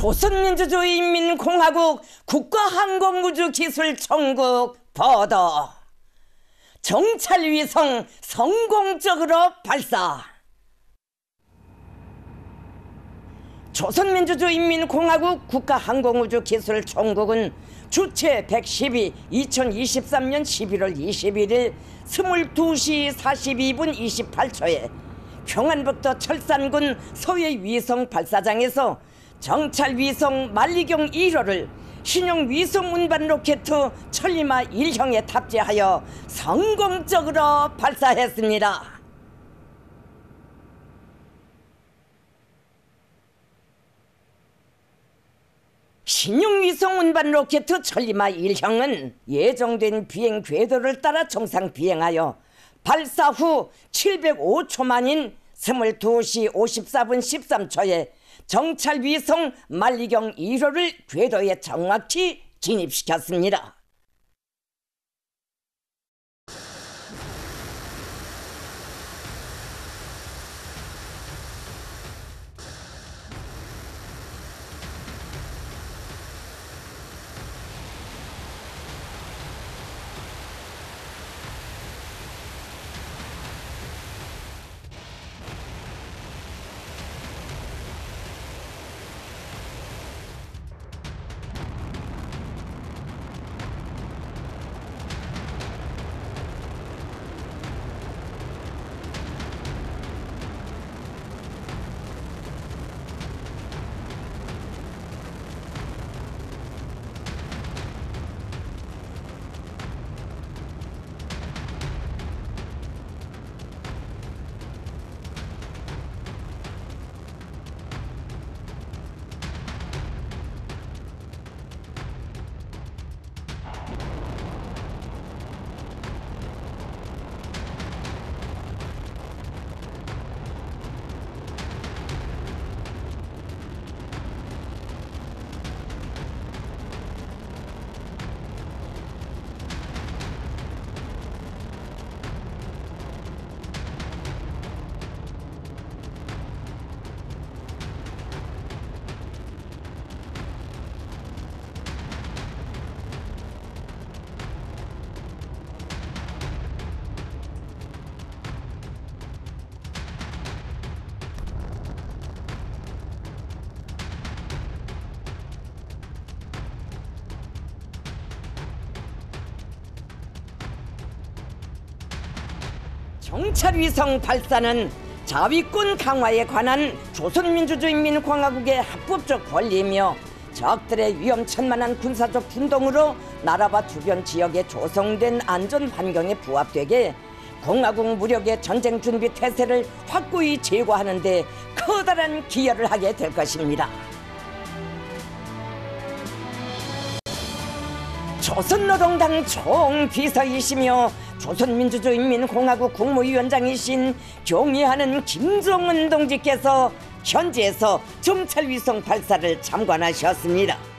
조선민주주의인민공화국 국가항공우주기술총국 보도. 정찰위성 성공적으로 발사. 조선민주주의인민공화국 국가항공우주기술총국은 주최 112 2023년 11월 21일 22시 42분 28초에 평안북도 철산군 서해 위성 발사장에서 정찰 위성 만리경 1호를 신형 위성 운반 로켓 천리마 1형에 탑재하여 성공적으로 발사했습니다. 신형 위성 운반 로켓 천리마 1형은 예정된 비행 궤도를 따라 정상 비행하여 발사 후 705초 만인 22시 54분 13초에 정찰 위성 만리경 1호를 궤도에 정확히 진입시켰습니다. 정찰위성 발사는 자위권 강화에 관한 조선민주주의인민공화국의 합법적 권리이며 적들의 위험천만한 군사적 분동으로 나라와 주변 지역에 조성된 안전 환경에 부합되게 공화국 무력의 전쟁 준비 태세를 확고히 제고하는 데 커다란 기여를 하게 될 것입니다. 조선노동당 총비서이시며 조선민주주의인민공화국 국무위원장이신 경의하는 김정은 동지께서 현지에서 정찰위성 발사를 참관하셨습니다.